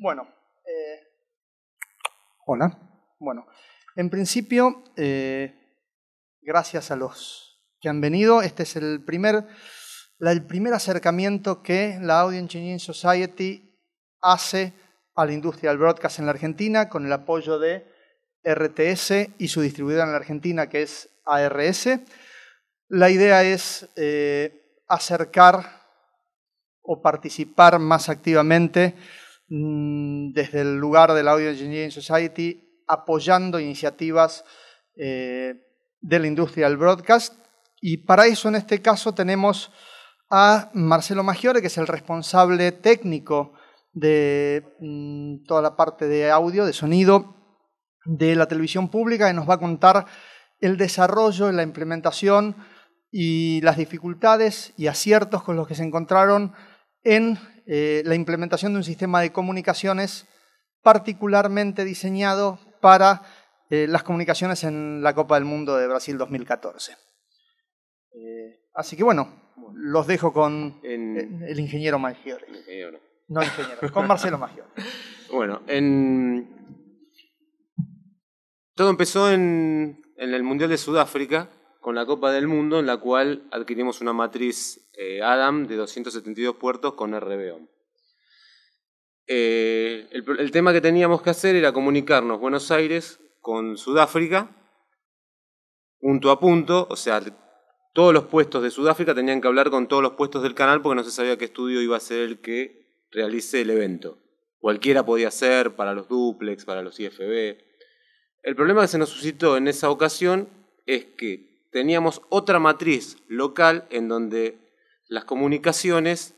Bueno, eh, hola. Bueno, en principio, eh, gracias a los que han venido, este es el primer, el primer acercamiento que la Audio Engineering Society hace a la industria del broadcast en la Argentina con el apoyo de RTS y su distribuidora en la Argentina que es ARS. La idea es eh, acercar o participar más activamente desde el lugar de la Audio Engineering Society apoyando iniciativas eh, de la industria del broadcast. Y para eso, en este caso, tenemos a Marcelo Maggiore, que es el responsable técnico de mm, toda la parte de audio, de sonido de la televisión pública, y nos va a contar el desarrollo, la implementación y las dificultades y aciertos con los que se encontraron en eh, la implementación de un sistema de comunicaciones particularmente diseñado para eh, las comunicaciones en la Copa del Mundo de Brasil 2014. Eh, así que bueno, los dejo con el ingeniero Maggiore. No ingeniero, con Marcelo Maggiore. Bueno, en... todo empezó en, en, el Mundial de Sudáfrica con la Copa del Mundo, en la cual adquirimos una matriz eh, Adam de 272 puertos con RBO. Eh, el, tema que teníamos que hacer era comunicarnos Buenos Aires con Sudáfrica punto a punto, o sea, todos los puestos de Sudáfrica tenían que hablar con todos los puestos del canal porque no se sabía qué estudio iba a ser el que realice el evento. Cualquiera podía ser para los duplex, para los IFB. El problema que se nos suscitó en esa ocasión es que teníamos otra matriz local en donde las comunicaciones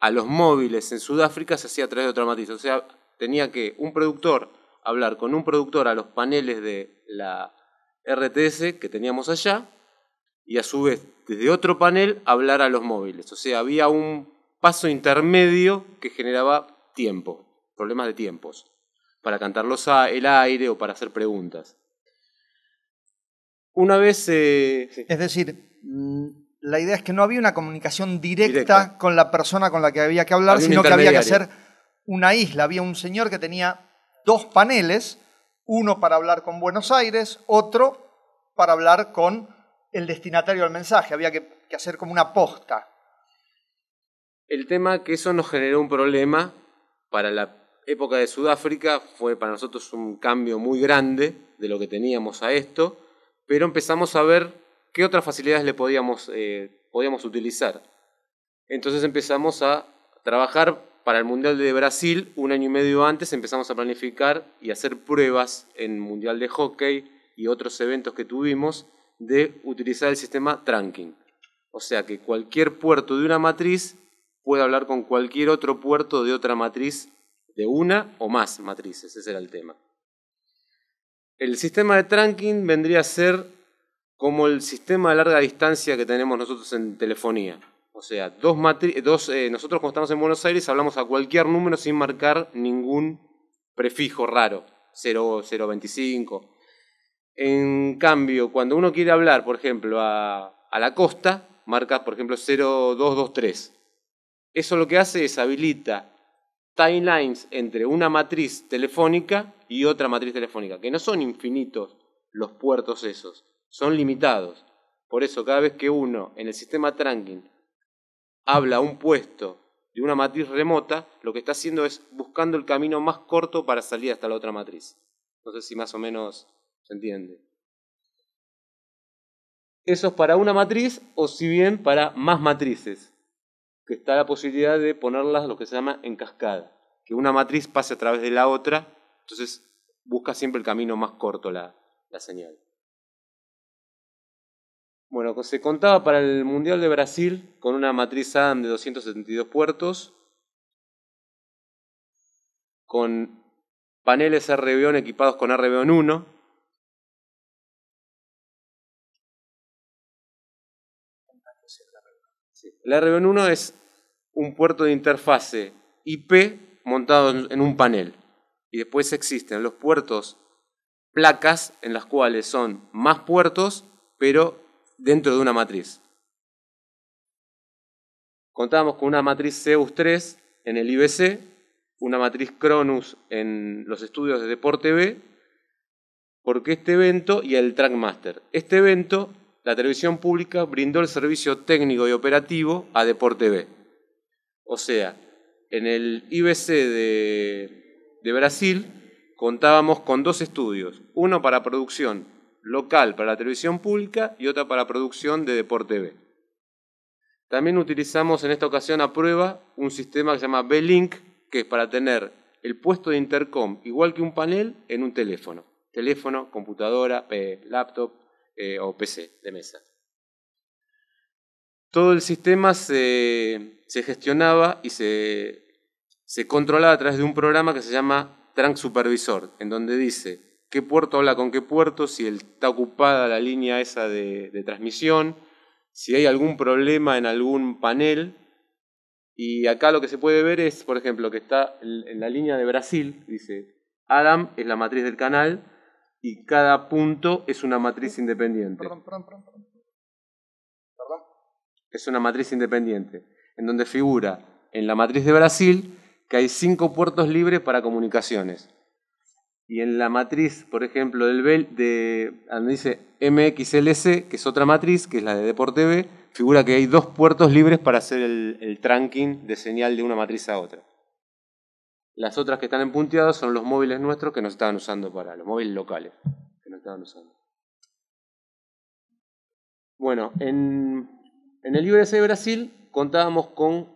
a los móviles en Sudáfrica se hacía a través de otra matriz. O sea, tenía que un productor hablar con un productor a los paneles de la RTS que teníamos allá y a su vez desde otro panel hablar a los móviles. O sea, había un paso intermedio que generaba tiempo, problemas de tiempos, para cantarlos a el aire o para hacer preguntas. Una vez... Eh, es decir, mm, la idea es que no había una comunicación directa, con la persona con la que había que hablar, sino que había que hacer una isla. Había un señor que tenía dos paneles, uno para hablar con Buenos Aires, otro para hablar con el destinatario del mensaje. Había que, que hacer como una posta. El tema que eso nos generó un problema para la época de Sudáfrica fue para nosotros un cambio muy grande de lo que teníamos a esto, pero empezamos a ver qué otras facilidades le podíamos, eh, podíamos utilizar. Entonces empezamos a trabajar para el Mundial de Brasil un año y medio antes, empezamos a planificar y hacer pruebas en Mundial de Hockey y otros eventos que tuvimos de utilizar el sistema trunking. O sea que cualquier puerto de una matriz puede hablar con cualquier otro puerto de otra matriz, de una o más matrices, ese era el tema. El sistema de trunking vendría a ser como el sistema de larga distancia que tenemos nosotros en telefonía. O sea, dos eh, nosotros cuando estamos en Buenos Aires hablamos a cualquier número sin marcar ningún prefijo raro, 0, 025. En cambio, cuando uno quiere hablar, por ejemplo, a, a la costa, marca, por ejemplo, 0223. Eso lo que hace es habilita timelines entre una matriz telefónica y otra matriz telefónica, que no son infinitos los puertos esos, son limitados. Por eso cada vez que uno en el sistema trunking habla a un puesto de una matriz remota, lo que está haciendo es buscando el camino más corto para salir hasta la otra matriz. No sé si más o menos se entiende. Eso es para una matriz o si bien para más matrices que está la posibilidad de ponerlas lo que se llama en cascada, que una matriz pase a través de la otra, entonces busca siempre el camino más corto la, la señal. Bueno, se contaba para el Mundial de Brasil con una matriz ADAM de 272 puertos, con paneles RBON equipados con RBON 1, La RBON1 es un puerto de interfase IP montado en un panel. Y después existen los puertos placas en las cuales son más puertos, pero dentro de una matriz. Contábamos con una matriz Zeus 3 en el IBC, una matriz Cronus en los estudios de Deport TV, porque este evento y el Trackmaster. Este evento, la televisión pública brindó el servicio técnico y operativo a Deport TV. O sea, en el IBC de, Brasil contábamos con dos estudios, uno para producción local para la televisión pública y otra para producción de Deport TV. También utilizamos en esta ocasión a prueba un sistema que se llama B-Link, que es para tener el puesto de intercom igual que un panel en un teléfono. Teléfono, computadora, laptop eh, o PC de mesa. Todo el sistema se, gestionaba y se, se controlaba a través de un programa que se llama Trunk Supervisor, en donde dice qué puerto habla con qué puerto, si está ocupada la línea esa de, transmisión, si hay algún problema en algún panel. Y acá lo que se puede ver es, por ejemplo, que está en la línea de Brasil, dice, Adam es la matriz del canal y cada punto es una matriz independiente. Perdón, perdón. ¿Perdón? Es una matriz independiente, en donde figura en la matriz de Brasil que hay cinco puertos libres para comunicaciones. Y en la matriz, por ejemplo, del Bell, de, donde dice MXLC, que es otra matriz, que es la de Deport TV, figura que hay dos puertos libres para hacer el, el de señal de una matriz a otra. Las otras que están en punteados son los móviles nuestros que nos estaban usando para, los móviles locales que nos estaban usando. Bueno, en, en el IBC de Brasil contábamos con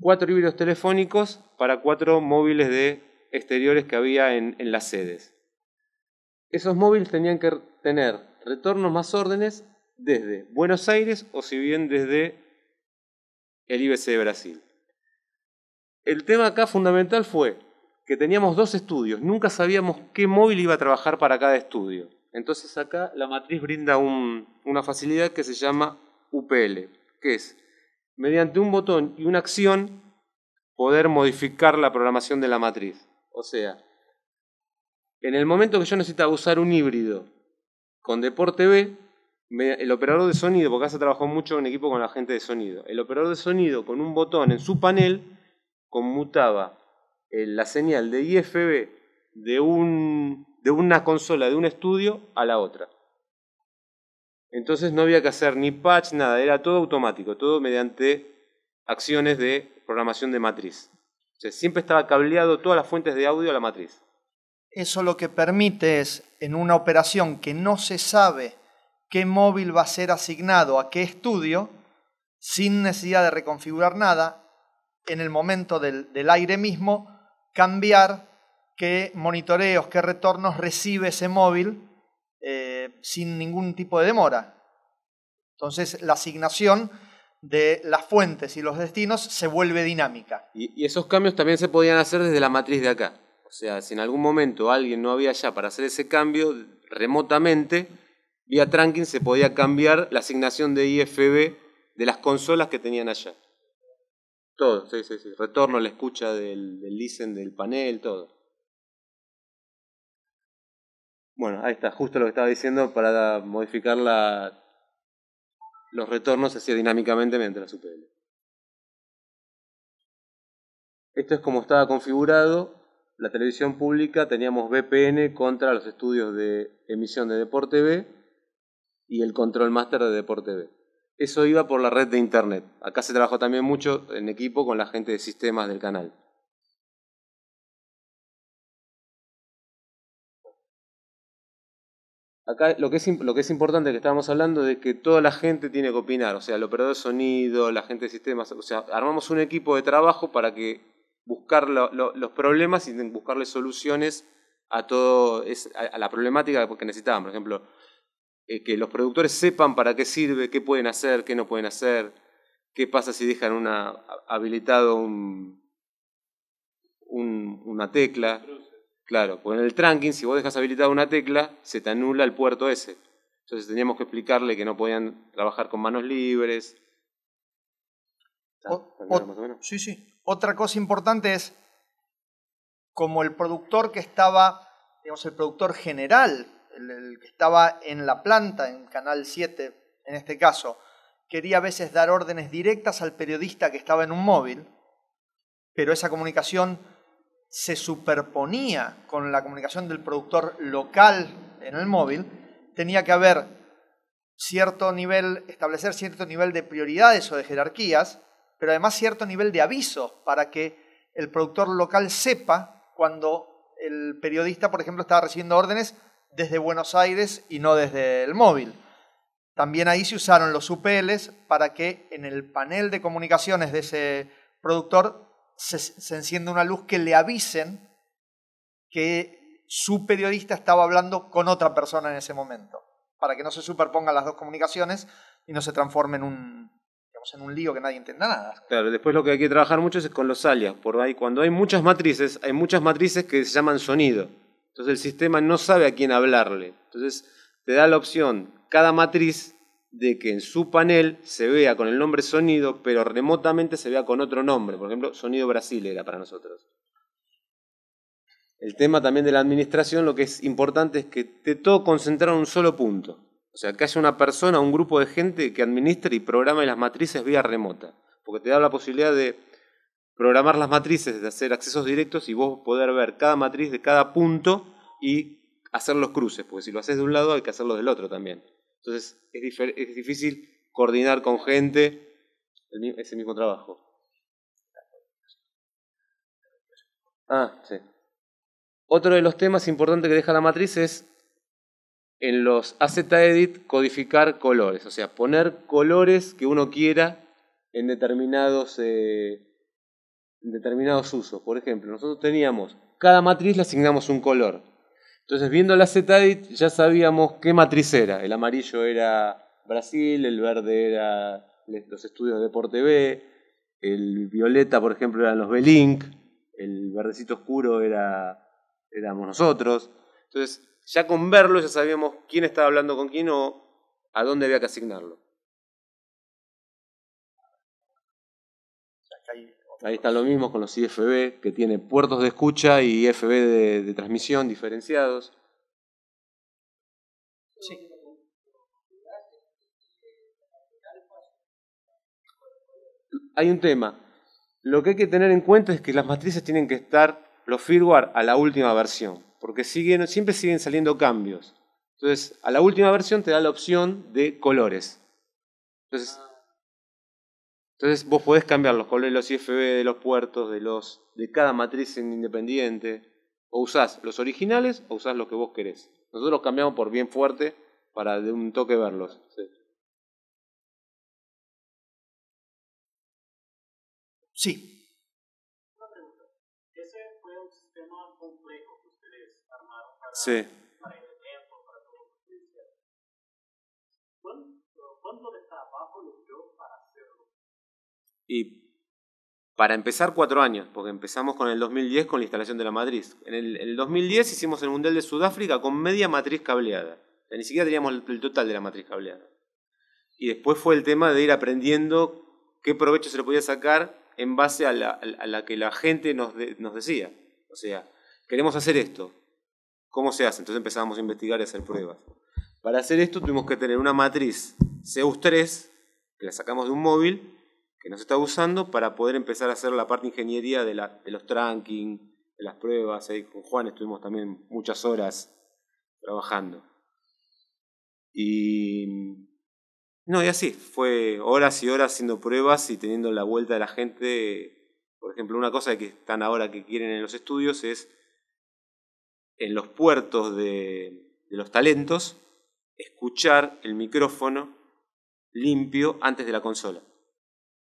cuatro híbridos telefónicos para cuatro móviles de exteriores que había en, las sedes. Esos móviles tenían que tener retornos más órdenes desde Buenos Aires o si bien desde el IBC de Brasil. El tema acá fundamental fue que teníamos dos estudios, nunca sabíamos qué móvil iba a trabajar para cada estudio. Entonces acá la matriz brinda una facilidad que se llama UPL, que es mediante un botón y una acción poder modificar la programación de la matriz. O sea, en el momento que yo necesitaba usar un híbrido con Deport TV, el operador de sonido, porque se trabajó mucho en equipo con la gente de sonido, el operador de sonido con un botón en su panel conmutaba eh, la señal de IFB de, de una consola de un estudio a la otra. Entonces no había que hacer ni patch, nada, era todo automático, todo mediante acciones de programación de matriz siempre estaba cableado todas las fuentes de audio a la matriz. Eso lo que permite es, en una operación que no se sabe qué móvil va a ser asignado a qué estudio, sin necesidad de reconfigurar nada, en el momento del, aire mismo, cambiar qué monitoreos, qué retornos recibe ese móvil eh, sin ningún tipo de demora. Entonces, la asignación de las fuentes y los destinos se vuelve dinámica. Y, esos cambios también se podían hacer desde la matriz de acá. O sea, si en algún momento alguien no había ya para hacer ese cambio, remotamente, vía trunking se podía cambiar la asignación de IFB de las consolas que tenían allá. Todo, sí, sí, sí. Retorno, la escucha del listen del panel, todo. Bueno, ahí está, justo lo que estaba diciendo para modificar la los retornos se hacía dinámicamente mediante la UPL. Esto es como estaba configurado. La televisión pública teníamos VPN contra los estudios de emisión de Deport TV y el control master de Deport TV. Eso iba por la red de internet. Acá se trabajó también mucho en equipo con la gente de sistemas del canal. Acá lo que, es, lo que es importante que estábamos hablando de que toda la gente tiene que opinar, o sea, el operador de sonido, la gente de sistemas, o sea, armamos un equipo de trabajo para que buscar los problemas y buscarle soluciones a todo a, la problemática que necesitaban. Por ejemplo, eh, que los productores sepan para qué sirve, qué pueden hacer, qué no pueden hacer, qué pasa si dejan una, habilitado un, una tecla. Claro, pues en el trunking, si vos dejas habilitada una tecla, se te anula el puerto ese. Entonces teníamos que explicarle que no podían trabajar con manos libres. sí, sí. Otra cosa importante es, como el productor que estaba, digamos, el productor general, el, que estaba en la planta, en Canal 7 en este caso, quería a veces dar órdenes directas al periodista que estaba en un móvil, pero esa comunicación se superponía con la comunicación del productor local en el móvil, tenía que haber cierto nivel, establecer cierto nivel de prioridades o de jerarquías, pero además cierto nivel de aviso para que el productor local sepa cuando el periodista, por ejemplo, estaba recibiendo órdenes desde Buenos Aires y no desde el móvil. También ahí se usaron los UPLs para que en el panel de comunicaciones de ese productor se, se encienda una luz que le avisen que su periodista estaba hablando con otra persona en ese momento, para que no se superpongan las dos comunicaciones y no se transforme en un, en un lío que nadie entienda nada. Claro, después lo que hay que trabajar mucho es con los alias. Por ahí, cuando hay muchas matrices, hay muchas matrices que se llaman sonido. Entonces el sistema no sabe a quién hablarle. Entonces te da la opción, cada matriz, de que en su panel se vea con el nombre sonido, pero remotamente se vea con otro nombre. Por ejemplo, sonido Brasil era para nosotros. El tema también de la administración, lo que es importante es que esté todo concentrado en un solo punto. O sea, que haya una persona, un grupo de gente que administre y programe las matrices vía remota. Porque te da la posibilidad de programar las matrices, de hacer accesos directos y vos poder ver cada matriz de cada punto y hacer los cruces. Porque si lo haces de un lado hay que hacerlo del otro también. Entonces es, difícil coordinar con gente ese mismo trabajo. Ah, sí. Otro de los temas importantes que deja la matriz es en los AZ-Edit codificar colores, o sea, poner colores que uno quiera en determinados, eh, en determinados usos. Por ejemplo, nosotros teníamos, cada matriz le asignamos un color. Entonces, viendo la Z-Edit ya sabíamos qué matriz era. El amarillo era Brasil, el verde era los estudios de Deporte B, el violeta, por ejemplo, eran los B-Link, el verdecito oscuro era, éramos nosotros. Entonces, ya con verlo ya sabíamos quién estaba hablando con quién o a dónde había que asignarlo. Ahí está lo mismo con los IFB, que tiene puertos de escucha y IFB de, transmisión diferenciados. Sí. Hay un tema. Lo que hay que tener en cuenta es que las matrices tienen que estar los firmware a la última versión porque siguen, siempre siguen saliendo cambios. Entonces, a la última versión te da la opción de colores. Entonces, entonces vos podés cambiar los colores de los IFB, de los puertos, de, los, de cada matriz en independiente. O usás los originales o usás los que vos querés. Nosotros los cambiamos por bien fuerte para de un toque verlos. sí. Sí. Y para empezar, cuatro años, porque empezamos con el 2010 con la instalación de la matriz. En el, 2010 hicimos el Mundial de Sudáfrica con media matriz cableada. ni siquiera teníamos el, total de la matriz cableada. Y después fue el tema de ir aprendiendo qué provecho se le podía sacar en base a la, que la gente nos, nos decía. O sea, queremos hacer esto, ¿Cómo se hace? Entonces empezamos a investigar y a hacer pruebas. Para hacer esto tuvimos que tener una matriz Zeus 3, que la sacamos de un móvil, que no se está usando, para poder empezar a hacer la parte de ingeniería de, los tracking, de las pruebas. Ahí con Juan estuvimos también muchas horas trabajando. Y no, y así, fue horas y horas haciendo pruebas y teniendo la vuelta de la gente. Por ejemplo, una cosa que están ahora que quieren en los estudios es en los puertos de, los talentos escuchar el micrófono limpio antes de la consola.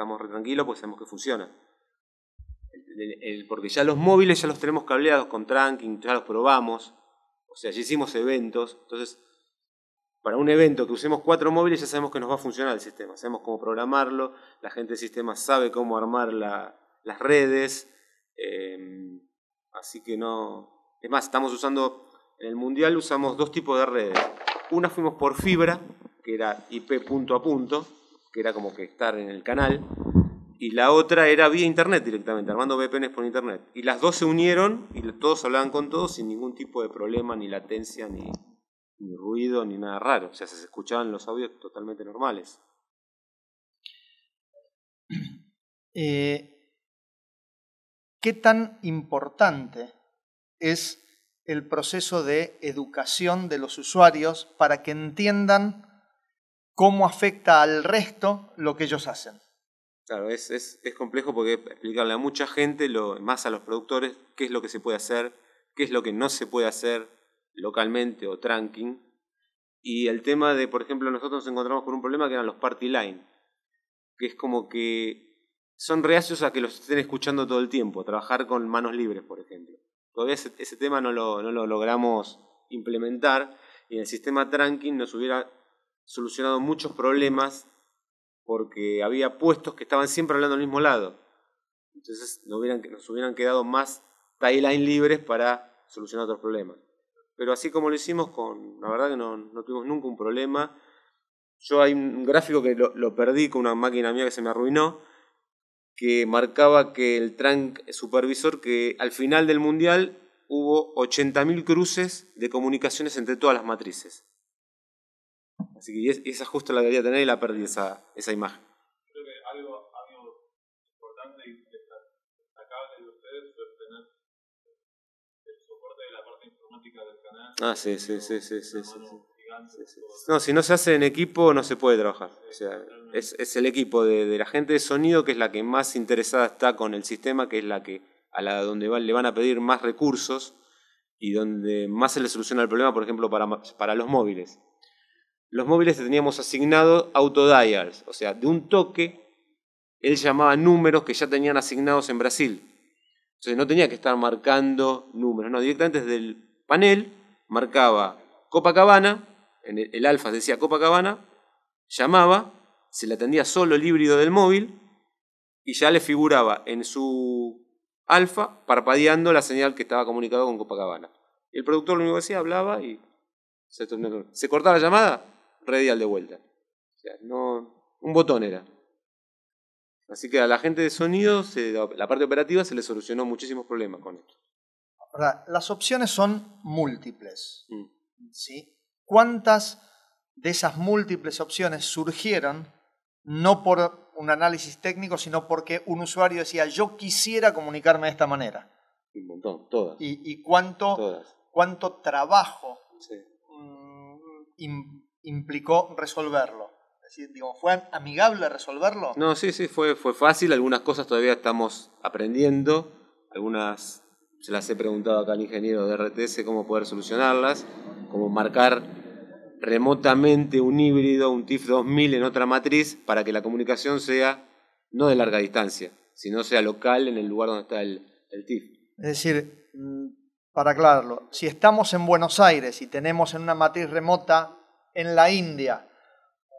estamos tranquilos porque sabemos que funciona. porque ya los móviles ya los tenemos cableados con tracking, ya los probamos. O sea, ya hicimos eventos. Entonces, para un evento que usemos cuatro móviles ya sabemos que nos va a funcionar el sistema. Sabemos cómo programarlo, la gente del sistema sabe cómo armar las redes. Eh, Así que no... Es más, estamos usando, en el Mundial usamos dos tipos de redes. Una fuimos por fibra, que era IP punto a punto, que era como que estar en el canal, y la otra era vía internet directamente, armando VPNs por internet. Y las dos se unieron y todos hablaban con todos sin ningún tipo de problema, ni latencia, ni, ruido, ni nada raro. O sea, se escuchaban los audios totalmente normales. Eh, ¿Qué tan importante es el proceso de educación de los usuarios para que entiendan cómo afecta al resto lo que ellos hacen? Claro, es, es, es complejo porque explicarle a mucha gente, más a los productores, qué es lo que se puede hacer, qué es lo que no se puede hacer localmente o tracking. Y el tema de, por ejemplo, nosotros nos encontramos con un problema que eran los party line, que es como que son reacios a que los estén escuchando todo el tiempo, trabajar con manos libres, por ejemplo. Todavía ese, tema no lo, no lo logramos implementar y en el sistema tracking nos hubiera solucionado muchos problemas porque había puestos que estaban siempre hablando al mismo lado. Entonces nos hubieran, nos hubieran quedado más timeline libres para solucionar otros problemas. Pero así como lo hicimos, con, la verdad que no, no tuvimos nunca un problema. Yo hay un gráfico que lo, lo, perdí con una máquina mía que se me arruinó, que marcaba que el Trank supervisor, que al final del Mundial hubo 80.000 cruces de comunicaciones entre todas las matrices. Así que esa justo la quería tener y la perdí esa, esa imagen. Creo que algo, algo importante y destacable de ustedes es tener el soporte de la parte informática del canal. Ah, sí, sí, sí, sí, sí, sí. No, si no se hace en equipo no se puede trabajar. O sea, es, es el equipo de, de, la gente de sonido que es la que más interesada está con el sistema, que es la que a la donde va, le van a pedir más recursos y donde más se le soluciona el problema, por ejemplo, para, para los móviles los móviles teníamos asignado autodials, o sea, de un toque él llamaba números que ya tenían asignados en Brasil. Entonces no tenía que estar marcando números, no, directamente desde el panel marcaba Copacabana, en el, alfa decía Copacabana, llamaba, se le atendía solo el híbrido del móvil y ya le figuraba en su alfa parpadeando la señal que estaba comunicado con Copacabana. El productor lo único que hacía, hablaba y se cortaba la llamada, radial de vuelta. O sea, no, un botón era. Así que a la gente de sonido, se, la parte operativa, se le solucionó muchísimos problemas con esto. Ahora, las opciones son múltiples. Mm. ¿sí? ¿Cuántas de esas múltiples opciones surgieron no por un análisis técnico, sino porque un usuario decía, yo quisiera comunicarme de esta manera? Un montón, todas. ¿Y, y cuánto, todas. cuánto trabajo sí. mmm, implicó resolverlo? Es decir, ¿fue amigable resolverlo? No, sí, sí, fue, fue fácil. Algunas cosas todavía estamos aprendiendo. Algunas se las he preguntado acá al ingeniero de RTS cómo poder solucionarlas. Como marcar remotamente un híbrido, un TIF 2000 en otra matriz para que la comunicación sea no de larga distancia, sino sea local en el lugar donde está el, el TIF. Es decir, mm, para aclararlo, si estamos en Buenos Aires y tenemos en una matriz remota en la India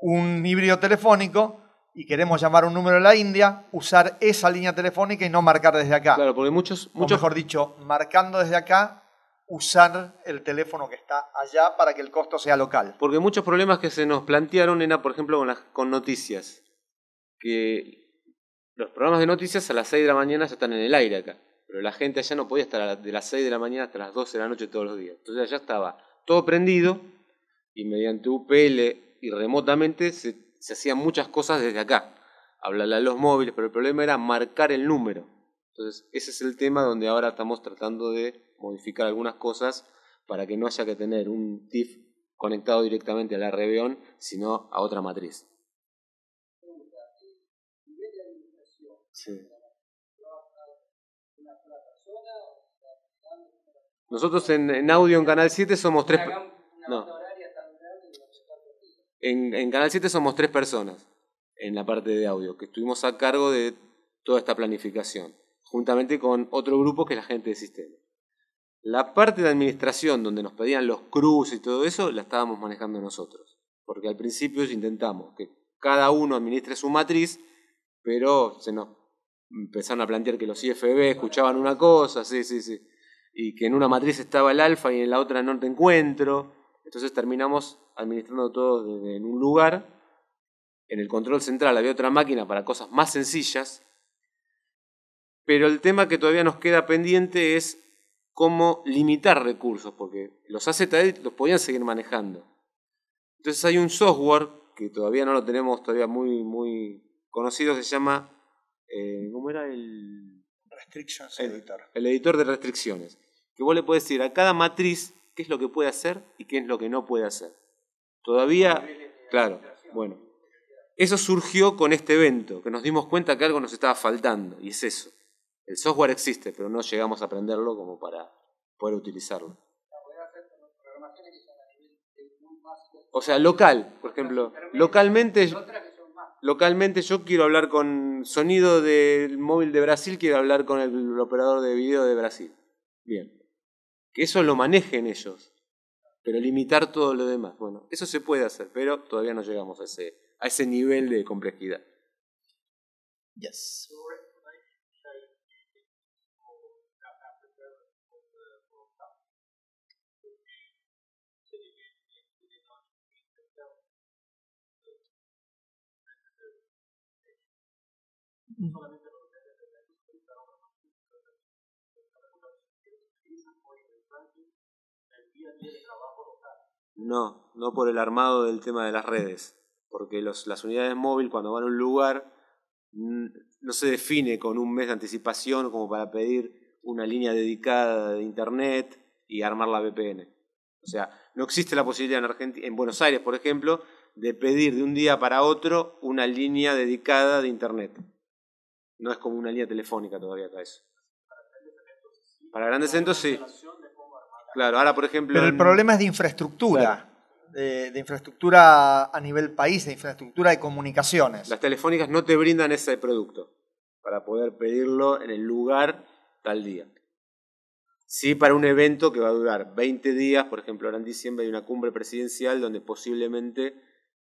un híbrido telefónico y queremos llamar un número de la India, usar esa línea telefónica y no marcar desde acá. Claro, porque muchos... muchos... O mejor dicho, marcando desde acá, usar el teléfono que está allá para que el costo sea local. Porque muchos problemas que se nos plantearon era, por ejemplo, con, las, con noticias. Que los programas de noticias a las 6 de la mañana ya están en el aire acá. Pero la gente allá no podía estar de las 6 de la mañana hasta las 12 de la noche todos los días. Entonces allá estaba todo prendido y mediante UPL y remotamente se, se hacían muchas cosas desde acá. Hablarle a los móviles, pero el problema era marcar el número. Entonces, ese es el tema donde ahora estamos tratando de modificar algunas cosas para que no haya que tener un TIF conectado directamente a la Reveon, sino a otra matriz. Sí. Nosotros en, en, audio en Canal 7 somos tres... No. En, Canal 7 somos tres personas en la parte de audio, que estuvimos a cargo de toda esta planificación, juntamente con otro grupo que es la gente de sistema. La parte de administración, donde nos pedían los cruz y todo eso, la estábamos manejando nosotros. Porque al principio intentamos que cada uno administre su matriz, pero se nos empezaron a plantear que los IFB escuchaban una cosa, sí, sí, sí. y que en una matriz estaba el alfa y en la otra no te encuentro. Entonces terminamos administrando todo desde- en un lugar. En el control central había otra máquina para cosas más sencillas. Pero el tema que todavía nos queda pendiente es cómo limitar recursos, porque los AZD los podían seguir manejando. Entonces hay un software que todavía no lo tenemos todavía muy, muy conocido, que se llama, eh, ¿cómo era? El, Restrictions El- Editor. el editor de restricciones. Que vos le podés decir a cada matriz qué es lo que puede hacer y qué es lo que no puede hacer. Todavía, claro, bueno. Eso surgió con este evento, que nos dimos cuenta que algo nos estaba faltando, y es eso. El software existe, pero no llegamos a aprenderlo como para poder utilizarlo. O sea, local, por ejemplo, localmente, localmente yo quiero hablar con sonido del móvil de Brasil, quiero hablar con el operador de video de Brasil. Bien. Que eso lo manejen ellos, pero limitar todo lo demás. Bueno, eso se puede hacer, pero todavía no llegamos a ese, a ese nivel de complejidad. Yes. No, no por el armado del tema de las redes, porque los, las unidades móvil cuando van a un lugar no se define con un mes de anticipación como para pedir una línea dedicada de internet y armar la VPN. O sea, no existe la posibilidad en, Argenti- en Buenos Aires, por ejemplo, de pedir de un día para otro una línea dedicada de internet. No es como una línea telefónica todavía acá eso. Para grandes centros sí. Claro, ahora por ejemplo... Pero el en- problema es de infraestructura. De, de infraestructura a nivel país, de infraestructura de comunicaciones. Las telefónicas no te brindan ese producto para poder pedirlo en el lugar tal día. Sí, para un evento que va a durar 20 días, por ejemplo, ahora en diciembre hay una cumbre presidencial donde posiblemente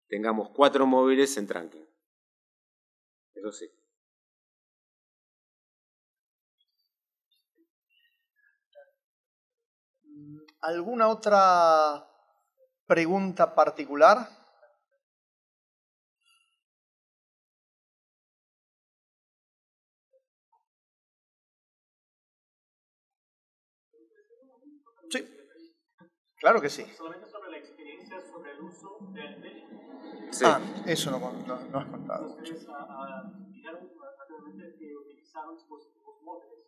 tengamos cuatro móviles en tranqui. Eso sí. ¿Alguna otra pregunta particular? Sí, claro que sí. Solamente sobre la experiencia sobre el uso del. Sí. Ah, eso no, no, no has contado. Ustedes dijeron anteriormente que utilizaron dispositivos móviles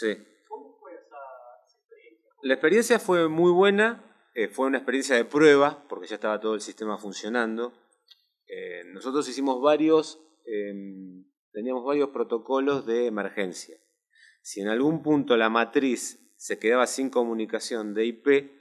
sí. ¿Cómo fue esa, esa experiencia? La experiencia fue muy buena, eh, fue una experiencia de prueba, porque ya estaba todo el sistema funcionando. Eh, nosotros hicimos varios, eh, teníamos varios protocolos de emergencia. Si en algún punto la matriz se quedaba sin comunicación de IP,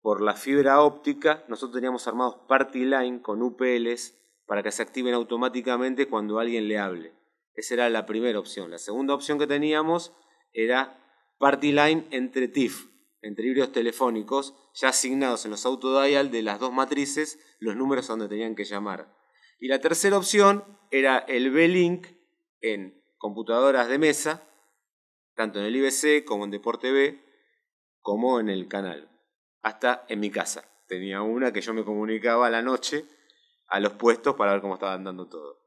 por la fibra óptica, nosotros teníamos armados party line con UPLs para que se activen automáticamente cuando alguien le hable. Esa era la primera opción. La segunda opción que teníamos era party line entre TIF, entre híbridos telefónicos, ya asignados en los autodial de las dos matrices los números a donde tenían que llamar. Y la tercera opción era el B-Link en computadoras de mesa, tanto en el IBC como en Deporte B, como en el canal. Hasta en mi casa. Tenía una que yo me comunicaba a la noche a los puestos para ver cómo estaba andando todo.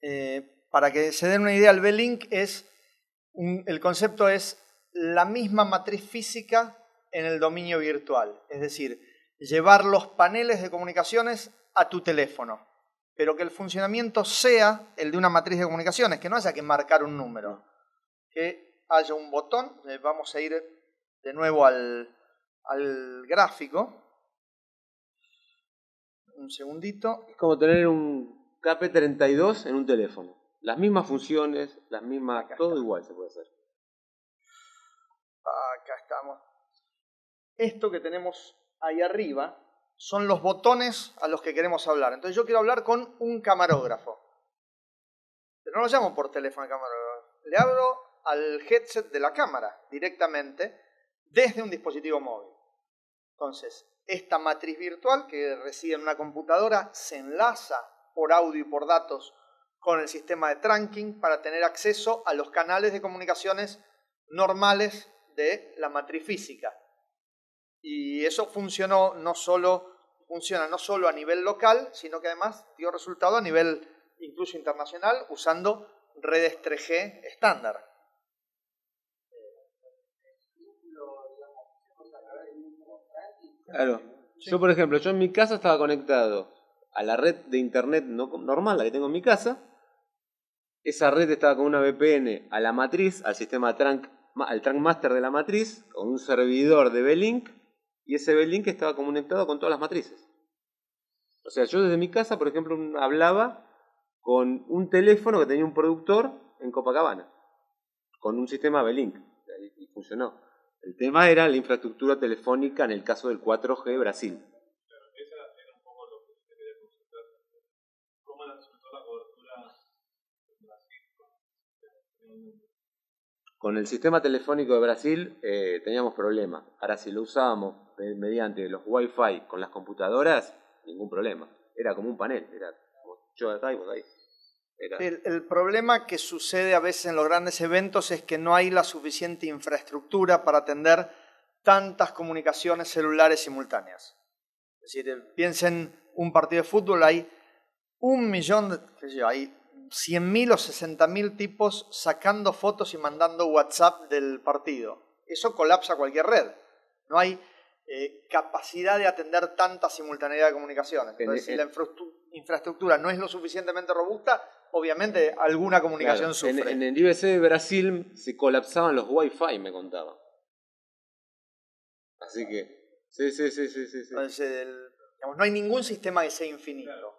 Eh, para que se den una idea, el B-Link es, un- el concepto es la misma matriz física en el dominio virtual. Es decir, llevar los paneles de comunicaciones a tu teléfono, pero que el funcionamiento sea el de una matriz de comunicaciones, que no haya que marcar un número, que haya un botón, eh, vamos a ir de nuevo al, al gráfico, un segundito, Es como tener un KP32 en un teléfono. Las mismas funciones, las mismas, Acá todo está. igual se puede hacer. Acá estamos. Esto que tenemos ahí arriba son los botones a los que queremos hablar. Entonces yo quiero hablar con un camarógrafo. Pero no lo llamo por teléfono al camarógrafo. Le hablo al headset de la cámara directamente desde un dispositivo móvil. Entonces, esta matriz virtual que reside en una computadora se enlaza por audio y por datos con el sistema de trunking para tener acceso a los canales de comunicaciones normales de la matriz física. Y eso funcionó no solo, funciona no solo a nivel local, sino que además dio resultado a nivel incluso internacional usando redes 3G estándar. Claro. Yo, por ejemplo, yo en mi casa estaba conectado a la red de internet normal, la que tengo en mi casa. Esa red estaba con una VPN a la matriz, al sistema trunk, al trunk master de la matriz, con un servidor de B-Link, y ese B-Link estaba conectado con todas las matrices. O sea, yo desde mi casa, por ejemplo, hablaba con un teléfono que tenía un productor en Copacabana, con un sistema B-Link, y funcionó. El tema era la infraestructura telefónica en el caso del 4G Brasil. Con el sistema telefónico de Brasil eh, teníamos problemas. Ahora, si lo usábamos mediante los Wi-Fi con las computadoras, ningún problema. Era como un panel. Era yo acá y vos ahí. El, problema que sucede a veces en los grandes eventos es que no hay la suficiente infraestructura para atender tantas comunicaciones celulares simultáneas. Es decir, piensen un partido de fútbol, hay un millón, de, 100.000 o 60.000 tipos sacando fotos y mandando WhatsApp del partido. Eso colapsa cualquier red. No hay eh, capacidad de atender tanta simultaneidad de comunicaciones. Entonces, si la infraestructura no es lo suficientemente robusta, obviamente alguna comunicación sufre. En, el IBC de Brasil se colapsaban los Wi-Fi, me contaba. Así que, sí, sí, sí, sí, sí. Entonces, no hay ningún sistema que sea infinito.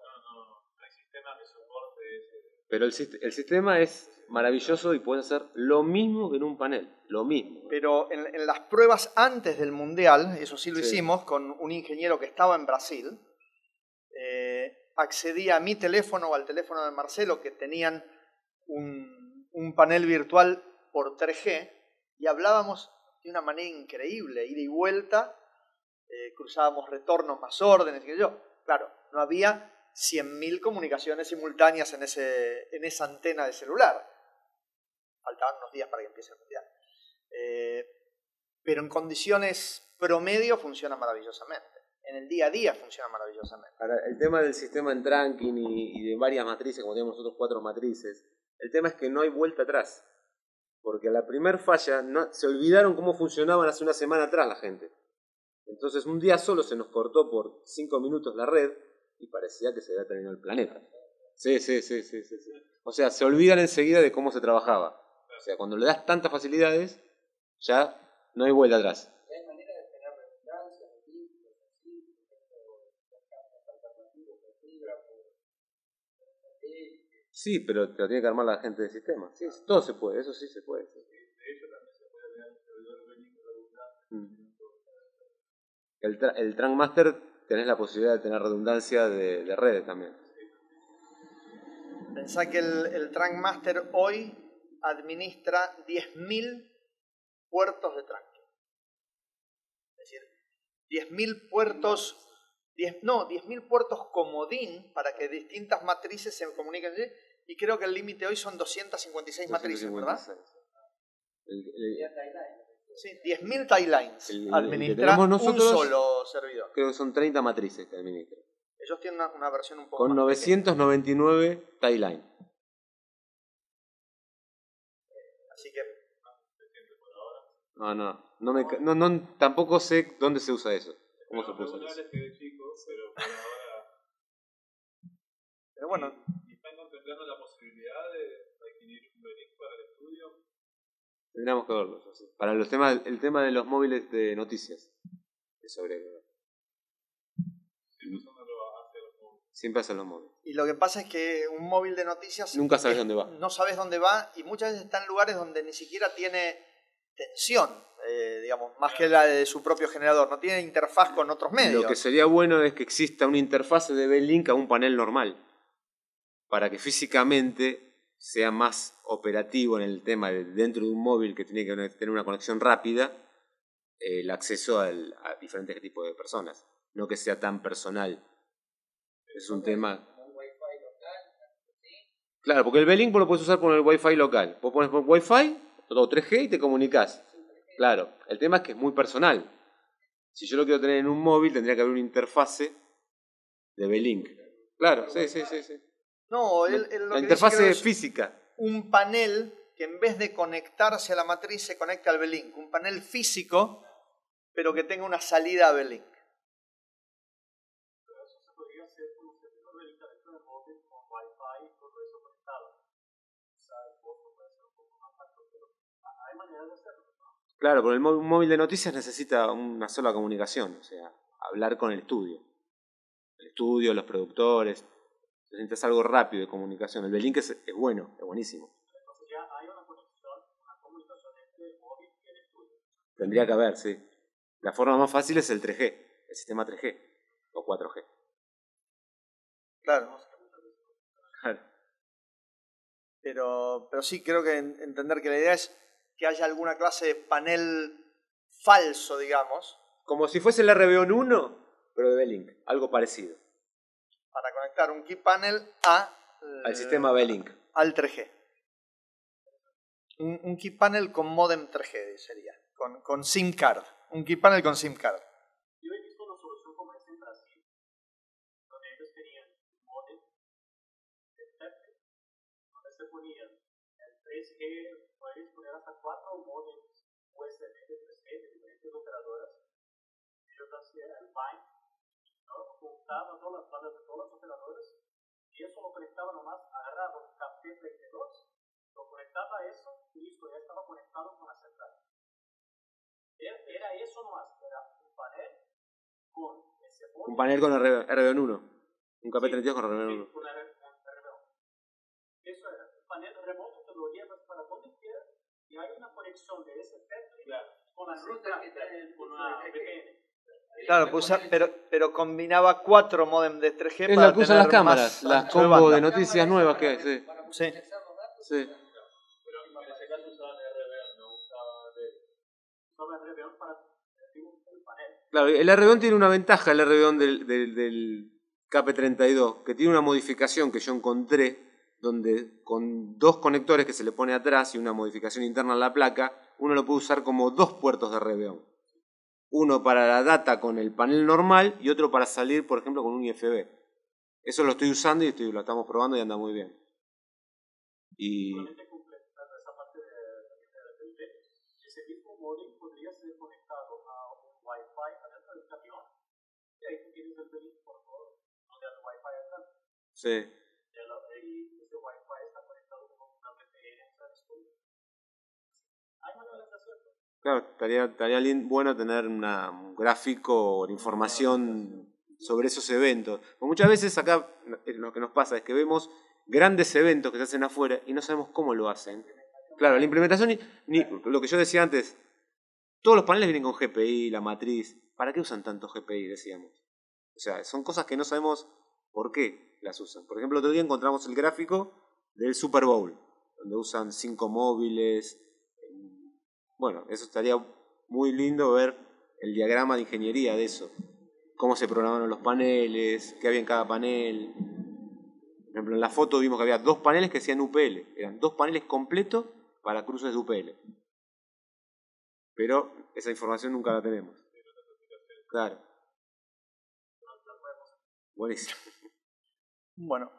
Pero el, el, sistema es maravilloso y puede hacer lo mismo que en un panel, lo mismo. Pero en, las pruebas antes del Mundial, eso sí lo hicimos con un ingeniero que estaba en Brasil, eh, accedía a mi teléfono o al teléfono de Marcelo, que tenían un, un panel virtual por 3G, y hablábamos de una manera increíble, ida y vuelta, eh, cruzábamos retornos más órdenes, que yo. Claro, no había 100.000 comunicaciones simultáneas en, ese, en esa antena de celular. Faltaban unos días para que empiece el mundial. Eh, pero en condiciones promedio funciona maravillosamente en el día a día funciona maravillosamente. Ahora, el tema del sistema en trunking y, de varias matrices, como tenemos nosotros cuatro matrices, el tema es que no hay vuelta atrás. Porque a la primer falla no, se olvidaron cómo funcionaban hace una semana atrás la gente. Entonces un día solo se nos cortó por cinco minutos la red y parecía que se había terminado el planeta. Sí, sí, sí, sí, sí, sí. O sea, se olvidan enseguida de cómo se trabajaba. O sea, cuando le das tantas facilidades, ya no hay vuelta atrás. Sí, pero te lo tiene que armar la gente del sistema. Sí, todo se puede, eso sí se puede. Mm. El, tra el Trunk Master tenés la posibilidad de tener redundancia de, de redes también. Pensá que el, el Trunk Master hoy administra 10.000 puertos de trunk. Es decir, 10.000 puertos, 10, no, 10.000 puertos comodín para que distintas matrices se comuniquen y creo que el límite hoy son 256 matrices, ¿verdad? Sí, 10.000 timelines administra un solo servidor. Creo que son 30 matrices que administra. Ellos tienen una, versión un poco Con 999 timelines. Así que... No, no, no, me, no, no, tampoco sé dónde se usa eso. ¿Cómo se usa eso? Pero bueno, la posibilidad de adquirir un Benic para el estudio? Tendríamos que verlo. Para los temas, el tema de los móviles de noticias. Eso habría que ver. Siempre hacen los móviles. Y lo que pasa es que un móvil de noticias. Nunca sabes dónde va. No sabes dónde va y muchas veces está en lugares donde ni siquiera tiene tensión, eh, digamos, más que la de su propio generador. No tiene interfaz con otros medios. Lo que sería bueno es que exista una interfaz de B-Link a un panel normal para que físicamente sea más operativo en el tema de dentro de un móvil que tiene que tener una conexión rápida, el acceso a diferentes tipos de personas, no que sea tan personal. Es un tema... Claro, porque el B-Link vos lo puedes usar con el Wi-Fi local. Vos pones por Wi-Fi o 3G y te comunicas. Claro, el tema es que es muy personal. Si yo lo quiero tener en un móvil, tendría que haber una interfase de B-Link. Claro, sí, sí, sí. sí. No, él, él lo La que interfase física. un panel que en vez de conectarse a la matriz se conecta al B-Link. Un panel físico, pero que tenga una salida a B-Link. Claro, pero el móvil de noticias necesita una sola comunicación, o sea, hablar con el estudio. El estudio, los productores. Necesitas algo rápido de comunicación. El B-Link es, es bueno, es buenísimo. Entonces ya hay una conexión, una comunicación entre el móvil y el estudio. Tendría que haber, sí. La forma más fácil es el 3G, el sistema 3G o 4G. Claro. Claro. Pero, pero sí, creo que en- entender que la idea es que haya alguna clase de panel falso, digamos, Como si fuese el RBON 1, pero de B-Link, algo parecido. Para conectar un key panel a, eh, Al sistema B-Link. al 3G. Un, un key panel con modem 3G sería, con, con SIM card. Un key panel con SIM card. Yo he visto una solución como esta en Brasil, donde ellos tenían un modem de Tetle, donde se ponían el 3G, puedes poner hasta cuatro modems USB de 3G de diferentes operadoras. Ellos hacían el bind, juntaban todas las bandas de todas las operadoras y eso lo conectaba nomás, agarraba un café 32, lo conectaba a eso y listo, ya estaba conectado con la central. Era, era eso nomás, era un panel con ese Un panel con RB RBON 1. Un KP32 con RBON 1. Sí, con R- con remoto. Eso era, un panel remoto que lo llevas para donde quieras y hay una conexión de ese Tetris con la central, con una VPN. Claro, pues, pero, pero combinaba cuatro modem de 3G Es para la que usan las cámaras, las de combo de noticias nuevas que hay, sí. Sí. sí. Claro, el RBON tiene una ventaja, el RBON del, del, del KP32, que tiene una modificación que yo encontré, donde con dos conectores que se le pone atrás y una modificación interna en la placa, uno lo puede usar como dos puertos de RBON. Uno para la data con el panel normal y otro para salir, por ejemplo, con un IFB. Eso lo estoy usando y estoy, lo estamos probando y anda muy bien. Y Solamente Claro, estaría, estaría bueno tener una, un gráfico o información sobre esos eventos. Porque muchas veces acá eh, lo que nos pasa es que vemos grandes eventos que se hacen afuera y no sabemos cómo lo hacen. Claro, la implementación, ni- lo que yo decía antes, todos los paneles vienen con GPI, la matriz. ¿Para qué usan tanto GPI? Decíamos. O sea, son cosas que no sabemos por qué las usan. Por ejemplo, el otro día encontramos el gráfico del Super Bowl, donde usan cinco móviles. Bueno, eso estaría muy lindo ver el diagrama de ingeniería de eso. Cómo se programaron los paneles, qué había en cada panel. Por ejemplo, en la foto vimos que había dos paneles que hacían UPL. Eran dos paneles completos para cruces de UPL. Pero esa información nunca la tenemos. Claro. Buenísimo. Bueno.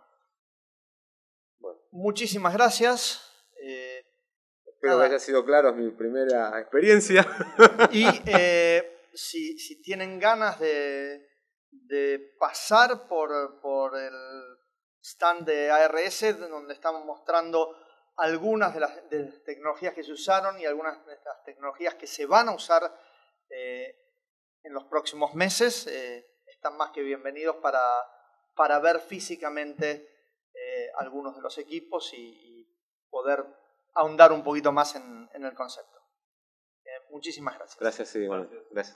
Muchísimas gracias. Eh, Espero que haya sido claro mi primera experiencia. y eh, si, si tienen ganas de, de pasar por, por el stand de ARS, donde estamos mostrando algunas de las, de las tecnologías que se usaron y algunas de las tecnologías que se van a usar eh, en los próximos meses, eh, están más que bienvenidos para, para ver físicamente eh, algunos de los equipos y, y poder ahondar un poquito más en, en el concepto. Eh, muchísimas gracias. Gracias, sí, bueno, gracias.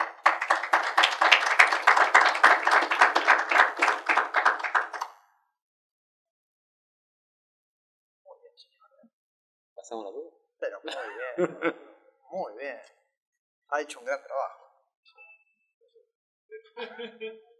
¿Pasamos la duda? Pero muy bien. Muy bien. Ha hecho un gran trabajo.